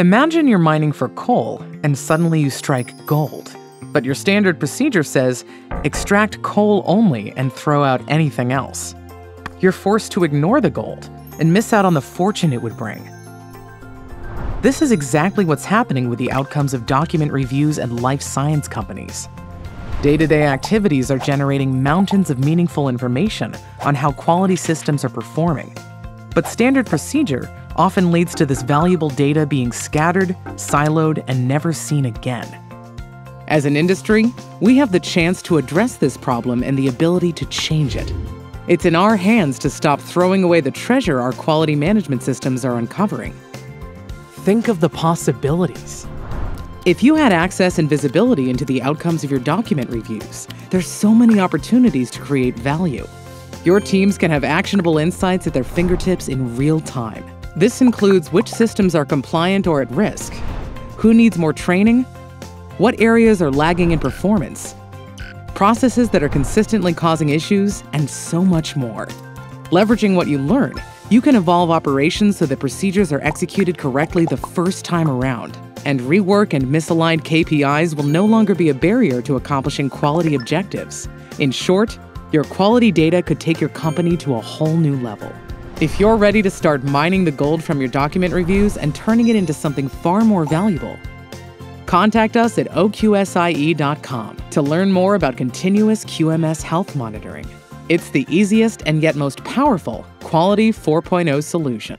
Imagine you're mining for coal and suddenly you strike gold. But your standard procedure says extract coal only and throw out anything else. You're forced to ignore the gold and miss out on the fortune it would bring. This is exactly what's happening with the outcomes of document reviews and life science companies. Day to day activities are generating mountains of meaningful information on how quality systems are performing. But standard procedure often leads to this valuable data being scattered, siloed, and never seen again. As an industry, we have the chance to address this problem and the ability to change it. It's in our hands to stop throwing away the treasure our quality management systems are uncovering. Think of the possibilities. If you had access and visibility into the outcomes of your document reviews, there's so many opportunities to create value. Your teams can have actionable insights at their fingertips in real time. This includes which systems are compliant or at risk, who needs more training, what areas are lagging in performance, processes that are consistently causing issues, and so much more. Leveraging what you learn, you can evolve operations so that procedures are executed correctly the first time around and rework and misaligned KPIs will no longer be a barrier to accomplishing quality objectives. In short, your quality data could take your company to a whole new level. If you're ready to start mining the gold from your document reviews and turning it into something far more valuable, contact us at oqsie.com to learn more about continuous QMS health monitoring. It's the easiest and yet most powerful Quality 4.0 solution.